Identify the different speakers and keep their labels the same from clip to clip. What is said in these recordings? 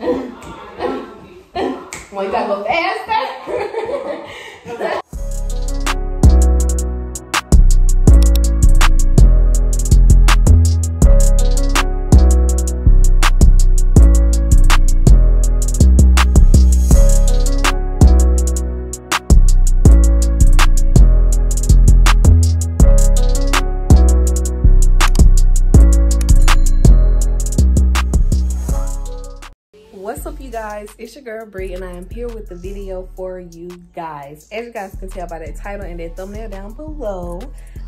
Speaker 1: Well, you guys? It's your girl Bre and I am here with the video for you guys. As you guys can tell by that title and that thumbnail down below,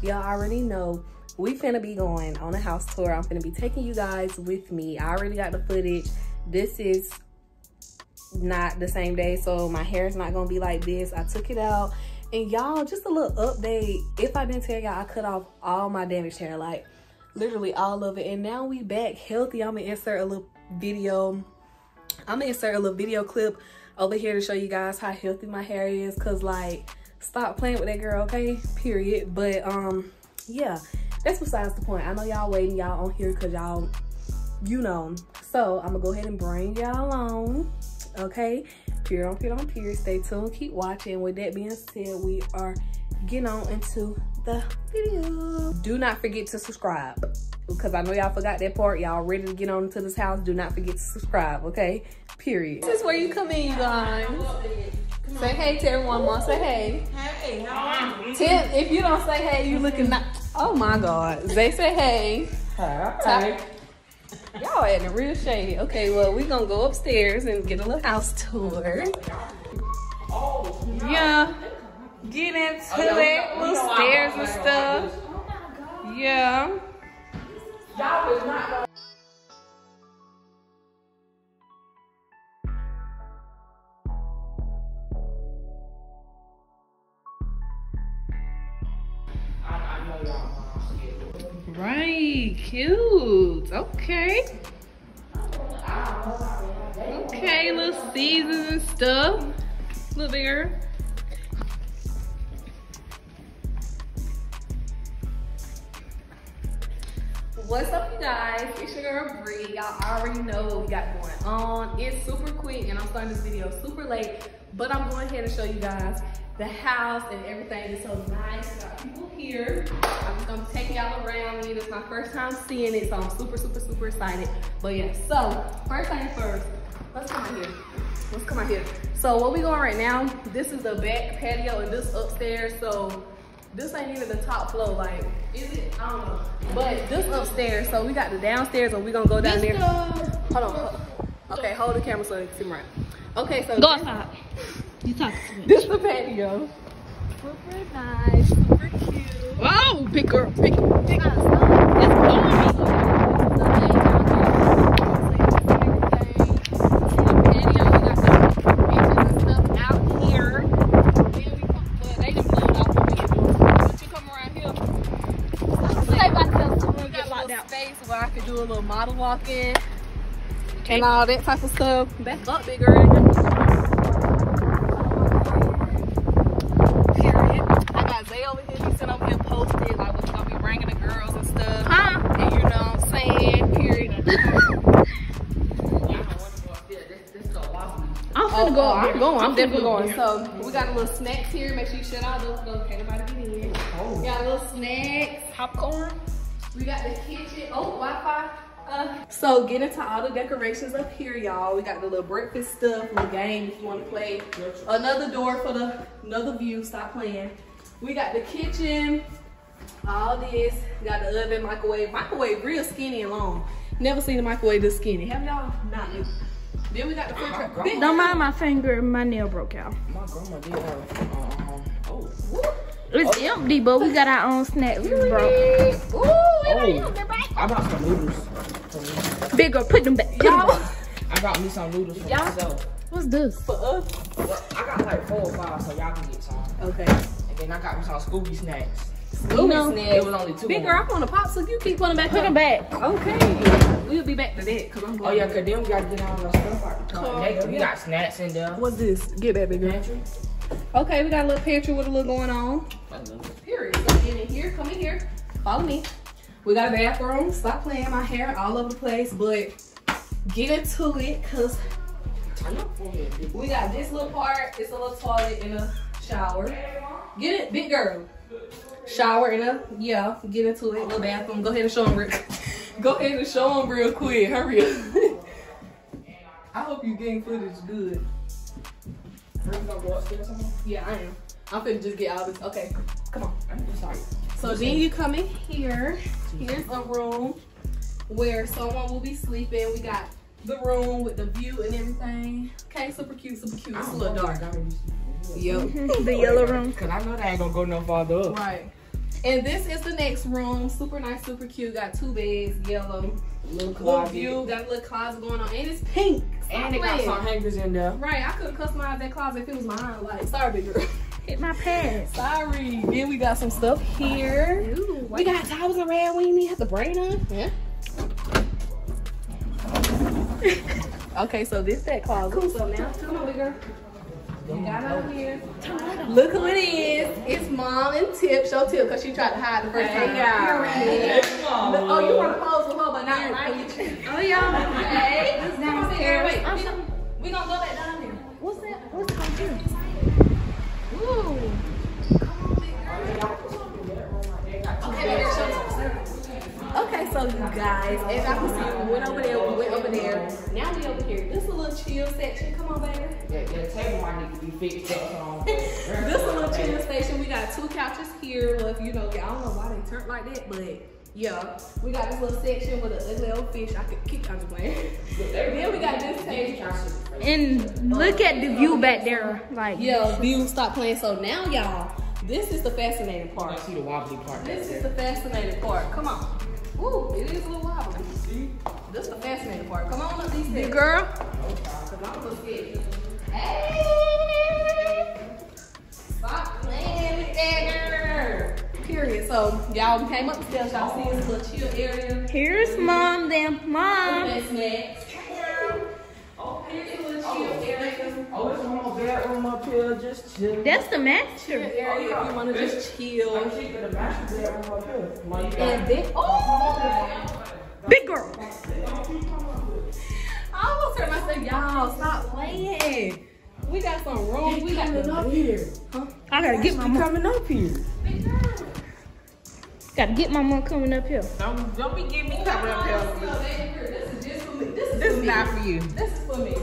Speaker 1: y'all already know we finna be going on a house tour. I'm finna be taking you guys with me. I already got the footage. This is not the same day, so my hair is not gonna be like this. I took it out and y'all, just a little update. If I didn't tell y'all, I cut off all my damaged hair, like literally all of it. And now we back healthy. I'm gonna insert a little video I'm gonna insert a little video clip over here to show you guys how healthy my hair is. Cause like, stop playing with that girl, okay? Period. But um, yeah, that's besides the point. I know y'all waiting, y'all on here cause y'all, you know. So I'm gonna go ahead and bring y'all on, okay? Period on period on period. Stay tuned, keep watching. With that being said, we are getting on into the video. Do not forget to subscribe because I know y'all forgot that part. Y'all ready to get on to this house. Do not forget to subscribe, okay? Period. This is where you come in, you guys. Say hey to everyone, Mom. Say hey.
Speaker 2: Hey, how are you?
Speaker 1: Tim, if you don't say hey, you looking not. Oh my God. They say hey.
Speaker 2: Hi.
Speaker 1: Y'all acting real shady. Okay, well, we gonna go upstairs and get a little house tour. Yeah. Get into
Speaker 2: Oh, yeah, we
Speaker 1: that
Speaker 2: know- we
Speaker 1: little
Speaker 2: know our
Speaker 1: stairs and
Speaker 2: plan
Speaker 1: stuff. Yeah.
Speaker 2: Y'all is not it.
Speaker 1: Right, cute. Okay. Okay, little seasons and stuff. A little bigger. What's up, you guys? It's your girl Bre. Y'all already know what we got going on. It's super quick, and I'm starting this video super late, but I'm going ahead and show you guys the house and everything It's so nice. Got people here. I'm just gonna take y'all around me. Is my first time seeing it, so I'm super, super, super excited. But yeah, so first thing first, let's come out here. Let's come out here. So what we going right now, this is the back patio and this upstairs. So this ain't even the top floor, like, is it? I don't know. But this upstairs, so we got the downstairs and we gonna go down there. Hold on. Okay, hold the camera so you can see me right. Okay, so
Speaker 3: Go
Speaker 1: this-
Speaker 3: outside. You talk to me.
Speaker 1: this the patio. Super nice, super cute.
Speaker 3: Wow, big girl, big, big.
Speaker 1: It's where I could do a little model walking and all that type of stuff. Back up, bigger. Period. I got Zay over here. He sitting over here posted like what you gonna be bringing the girls and stuff.
Speaker 3: Huh?
Speaker 1: And you know what I'm saying? Period.
Speaker 2: Y'all don't go up there. This, this go off me.
Speaker 3: I'm finna go.
Speaker 1: I'm going. I'm definitely
Speaker 3: go
Speaker 1: going. So we got a little snacks here. Make sure you shut all those. Can't nobody get in. We got a little snacks, popcorn. We got the kitchen. Oh, Wi-Fi. Uh, so get into all the decorations up here, y'all. We got the little breakfast stuff, little game if you want to play. Another door for the another view. Stop playing. We got the kitchen. All this. Got the oven, microwave. Microwave real skinny and long. Never seen a microwave this skinny. Have y'all? Not. Then we got the fridge. Big-
Speaker 3: Don't mind my finger. My nail broke out.
Speaker 2: My grandma did have, um, oh, whoop.
Speaker 3: It's empty, but we got our own snacks, bro.
Speaker 1: Ooh,
Speaker 2: Oh, I bought some noodles. for me.
Speaker 3: Big girl, put them back. Put 'em
Speaker 1: Y'all,
Speaker 3: back.
Speaker 2: I got me some noodles for
Speaker 1: Y'all-
Speaker 2: myself.
Speaker 3: What's this?
Speaker 1: for us.
Speaker 2: Well, I got like four or five, so y'all can get some.
Speaker 1: Okay.
Speaker 2: And then I got me some Scooby snacks.
Speaker 1: You know,
Speaker 2: It was only two.
Speaker 1: big
Speaker 2: of
Speaker 1: girl,
Speaker 2: them.
Speaker 1: I want a pop, so you keep putting them back.
Speaker 3: Put them back.
Speaker 1: Okay. We'll be back to that, cause I'm going.
Speaker 2: Oh yeah, cause then we gotta get all the stuff out the car.
Speaker 1: Car,
Speaker 2: Next, we
Speaker 1: yeah.
Speaker 2: got snacks in there.
Speaker 1: What's this? Get back, big girl.
Speaker 2: Pantry.
Speaker 1: Okay, we got a little pantry with a little going on. Period. So get in here, come in here, follow me. We got a bathroom. Stop playing my hair all over the place, but get into it because we got this little part. It's a little toilet and a shower. Get it, big girl. Shower and a, yeah, get into it. Little bathroom. Go ahead and show them real Go ahead and show them real quick. Hurry up. I hope you getting footage good. Yeah, I am. I'm finna just get out of this. Okay, come on.
Speaker 2: I'm sorry.
Speaker 1: So then you come in here. Here's a room where someone will be sleeping. We got the room with the view and everything. Okay, super cute, super cute. It's a little dark. Yep.
Speaker 3: the yellow room.
Speaker 2: Cause I know they ain't gonna go no farther up.
Speaker 1: Right. And this is the next room. Super nice, super cute. Got two beds, yellow.
Speaker 2: Little
Speaker 1: Little
Speaker 2: closet.
Speaker 1: view. Got a little closet going on. And it's pink.
Speaker 2: And they
Speaker 1: Stop
Speaker 2: got some hangers in there.
Speaker 1: Right, I could customize that closet if it was mine. Like, sorry, big girl.
Speaker 3: Hit my pants.
Speaker 1: Sorry. Then we got some stuff here.
Speaker 3: Ooh,
Speaker 1: We got towels around. We didn't even have to bring them. Yeah. okay, so this that closet. Cool. So now, come on, big girl. We got it over here. Look who it is. It's mom and Tip. Show Tip because she tried to hide the first time.
Speaker 2: Hey,
Speaker 1: Oh, you want to pose with her, but not right.
Speaker 3: Oh, y'all.
Speaker 1: Hey,
Speaker 3: This downstairs.
Speaker 1: Wait, we,
Speaker 3: sorry.
Speaker 1: we gonna go back down there.
Speaker 3: What's that? What's that here? Ooh.
Speaker 1: Okay, so you guys, as I can see, we went over there, we went over there. Now we over here. This is a little chill section. Come on, baby.
Speaker 2: Yeah, that table might need to be fixed. On.
Speaker 1: This is a little chill station. We got two couches here. Well, if you know, I don't know why they turned like that, but yeah, we got this little section with an ugly old fish. I could kick on the plane. then we got this table.
Speaker 3: And look at the view back there. Like,
Speaker 1: Yeah, view stop playing. So now, y'all, this is the fascinating part.
Speaker 2: I
Speaker 1: part.
Speaker 2: see the wobbly part.
Speaker 1: This is the fascinating part. Come on. Ooh, it is a little wobbly. See? This is the fascinating part. Come on up these stairs.
Speaker 3: girl.
Speaker 1: Cause I'm a little scared. Hey! Stop playing with that girl. Period. So y'all came up the stairs. Y'all see this little chill area.
Speaker 3: Here's mom, then mom.
Speaker 1: That's snacks. Oh, here's a little oh, oh, chill area.
Speaker 2: Oh, it's one more bedroom up here. Just chill.
Speaker 3: That's the master.
Speaker 1: area if you wanna just chill.
Speaker 2: I'm keeping the master bedroom up here. Well,
Speaker 1: And then, oh!
Speaker 3: Big girl.
Speaker 1: I almost heard myself, y'all stop playing. We got some room. We got the
Speaker 2: up here.
Speaker 3: I gotta get my mom.
Speaker 2: coming up here.
Speaker 3: Gotta get my mom coming up here.
Speaker 2: Don't, don't be getting me coming up here.
Speaker 1: This is just for me. This is
Speaker 2: This
Speaker 1: for
Speaker 2: is
Speaker 1: me.
Speaker 2: not for you.
Speaker 1: This is for me.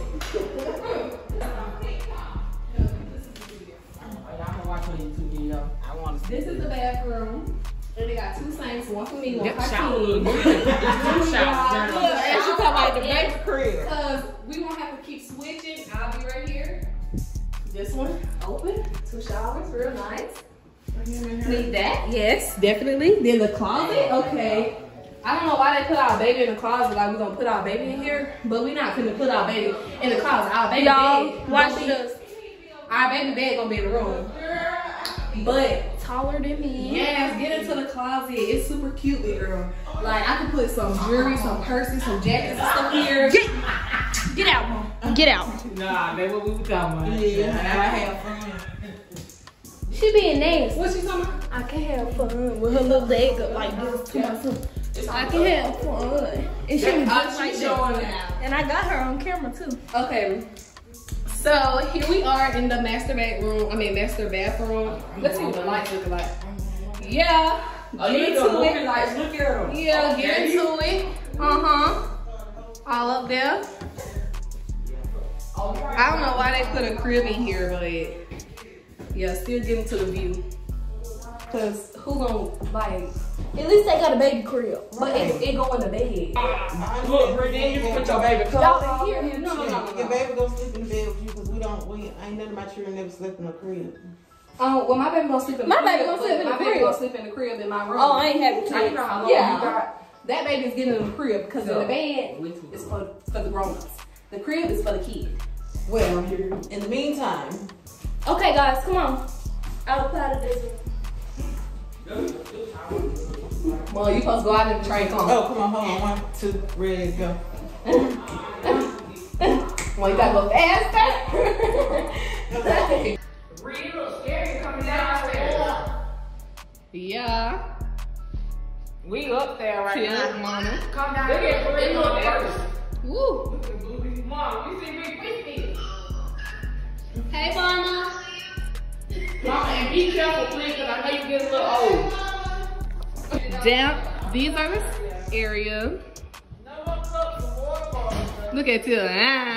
Speaker 2: I'm gonna watch my YouTube video. I want to see.
Speaker 1: This is the bathroom. And they got two sinks, one for me, one
Speaker 2: Get
Speaker 1: for
Speaker 2: shower.
Speaker 1: Hakeem.
Speaker 2: Look,
Speaker 1: and she talk about the
Speaker 2: baby
Speaker 1: back.
Speaker 2: crib.
Speaker 1: Cause we won't have to keep switching. I'll be right here. This one open, two showers, real nice. Need that? Yes, definitely. Then the closet, okay. I don't know why they put our baby in the closet. Like we're gonna put our baby in here, but we're not gonna put our baby in the closet. Our baby
Speaker 3: Y'all,
Speaker 1: bed
Speaker 3: watch
Speaker 1: gonna
Speaker 3: this.
Speaker 1: Our baby bed gonna be in the room. But
Speaker 3: Taller than me.
Speaker 1: Yes, get into the closet. It's super cute, big girl. Like I could put some jewelry, some purses, some jackets and stuff here.
Speaker 3: Get, get out, mom. Get out.
Speaker 2: Nah, that's what we were talking about.
Speaker 1: Yeah.
Speaker 2: I have fun.
Speaker 3: She being nasty.
Speaker 1: What she talking about?
Speaker 3: I can have fun with her little leg up like this to myself. I can have fun. And she was just like
Speaker 1: showing
Speaker 3: that.
Speaker 1: now.
Speaker 3: And I got her on camera too.
Speaker 1: Okay. So here we are in the master bedroom. I mean master bathroom. Let's see what the lights look like. Yeah.
Speaker 2: Oh,
Speaker 1: Get
Speaker 2: you
Speaker 1: into
Speaker 2: the
Speaker 1: it.
Speaker 2: lights. Look at them.
Speaker 1: Yeah, get into it. Uh huh. All up there. I don't know why they put a crib in here, but yeah, still getting to the view. Cause who gonna like?
Speaker 3: At least they got a baby crib.
Speaker 1: But it, it go in the bed.
Speaker 2: Look, Brittany, then you can put your baby clothes
Speaker 1: Y'all
Speaker 2: on.
Speaker 1: here? here. No, no, no, no.
Speaker 4: Your baby gonna sleep in the bed with you because we don't, we ain't none of my children never slept in a crib.
Speaker 1: Um, well, my baby gonna sleep in the
Speaker 3: My
Speaker 1: crib.
Speaker 3: baby gonna sleep in the crib.
Speaker 1: my baby gonna sleep in the crib in my room.
Speaker 3: Oh, I ain't having
Speaker 2: I
Speaker 3: kids.
Speaker 2: know how long
Speaker 1: Yeah.
Speaker 2: you got.
Speaker 1: That baby's getting in the crib because in the bed
Speaker 2: We too.
Speaker 1: is for for the grown-ups. The crib is for the kid.
Speaker 4: Well, in the meantime,
Speaker 3: Okay, guys, come on. I'll put out of this
Speaker 1: Well, you supposed to go out in the train car.
Speaker 4: oh, come on, hold on. One, two, ready go.
Speaker 1: Well, you gotta go faster.
Speaker 2: Real scary coming downstairs.
Speaker 1: yeah.
Speaker 2: We up there right
Speaker 1: Chill,
Speaker 2: now.
Speaker 1: mama.
Speaker 2: Come down here. We're in first. Be careful, please, because I know you a little old.
Speaker 3: These are the area. Look at you. Ah.